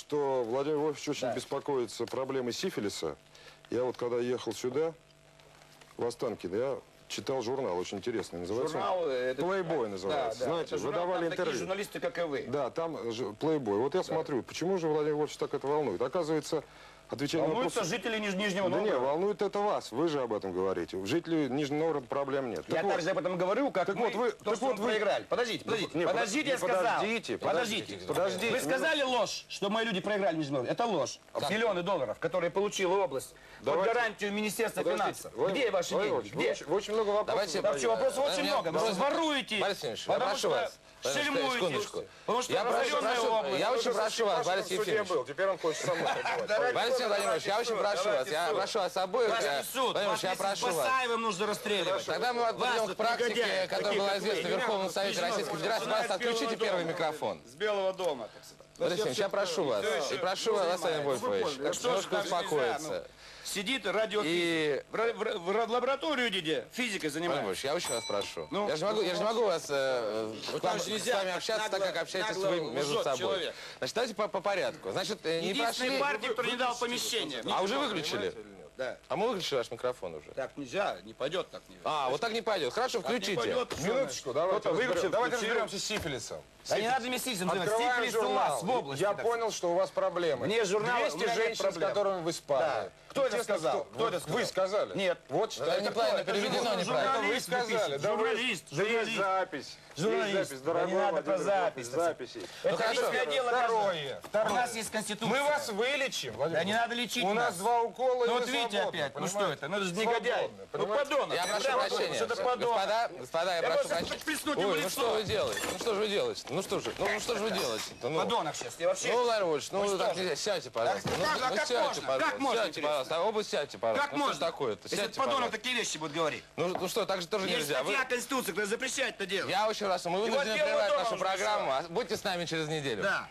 что Владимир Вольфович очень Да. беспокоится проблемой сифилиса. Я вот когда ехал сюда, в Останкино, я читал журнал, очень интересный, называется Журнал, э, это- «Плейбой» называется. Да, да. Знаете, Это журнал, давали там такие интервью. журналисты, как и вы. Да, там «Плейбой». Вот я смотрю, почему же Владимир Вольфович так это волнует? Оказывается, отвечая на Волнуются вопрос... жители Ниж- Нижнего Да не, Новгорода. волнует это вас, вы же об этом говорите. У жителей Нижнего Новгорода проблем нет. Я Так вот, также об этом говорю, как Так мы, вот вы- то, так что вот вы- проиграли. Подождите, подождите. Не, подождите, подо- я не, сказал. подождите, подождите. подождите. Вы сказали ложь, что мои люди проиграли в Нижнем Новгороде. Это ложь. Миллионы долларов, которые получила область под Давайте. гарантию Министерства Подождите, финансов. Владимир- Где ваши Владимир деньги? Вы Где? очень- Вы очень много вопросов Давайте-. Вообще вопросов очень много. Вы воруете. Потому что вас. Шельмуете. Потому что Я прошу, область. я очень прошу вас, Борис был, теперь он хочет со мной Борис Владимирович, я очень прошу вас, я прошу вас обоих. Вас несут. Владимир я прошу вас. Басаевым нужно расстреливать. Тогда мы подойдем вот, к практике, которая была известна в Верховном Совете Российской Федерации. Пожалуйста, отключите первый микрофон. С Белого дома, так сказать. Ефимович, я прошу вас. И прошу вас, Владимир Вольфович, Что ж немножко успокоиться. ну, Сидит радиофизик. И В, в в ра- в лабораторию идите, физикой Владимир. Вольфович, я очень вас прошу. Ну, я же могу, я же могу вас э, вам- же с вами общаться так, как общаетесь вы между собой. человек. Значит, давайте по, по порядку. Значит, э, не прошли... партия, которая не дал помещение. А уже выключили? Да. А мы выключили ваш микрофон уже. Так нельзя, не пойдет так. Не, А, вот так не пойдет. Хорошо, включите. пойдет. Минуточку, давайте, разберем- давайте разберемся с сифилисом. Да не надо меститься, Открываем Сифилис у журнал. вас в области. Я так понял, что у вас проблемы. Вне журнала 200 у меня нет женщин, с которыми вы спали. Да. Кто это Честно, сказал? Кто это сказал? Вы сказали? Нет. Вот что. Это это неправильно кто? переведено, Это неправильно. Вы Журналист сказали. Да вы- Журналист, Да есть журналист. запись. Журналист. Есть запись, Да не дорогой надо про запись. записи. Это личное дело Второе. каждого. У нас есть конституция. Мы вас вылечим, Владимир Да не надо лечить У нас нас. два укола, и Ну вот видите опять, ну что это, ну это же негодяй. Ну подонок. Я прошу прощения. Что это подонок. Господа, господа, я прошу прощения. Ой, ну что вы делаете? Ну что же вы делаете? Ну что же, ну, ну что же вы делаете? Ну, Подонок сейчас. Я вообще... Ну, Владимир ну, Ну, так нельзя. Сядьте, пожалуйста. Ну, ну, как сядьте, можно? пожалуйста. Как можно? Пожалуйста. А Оба сядьте, пожалуйста. Как ну, можно? такое-то? Если подонок такие вещи будет говорить. Ну, ну что, так же тоже Есть нельзя. Вы- статья Конституции, которая запрещает это делать. Я очень раз, мы вынуждены прервать нашу программу. А Будьте с нами через неделю. Да.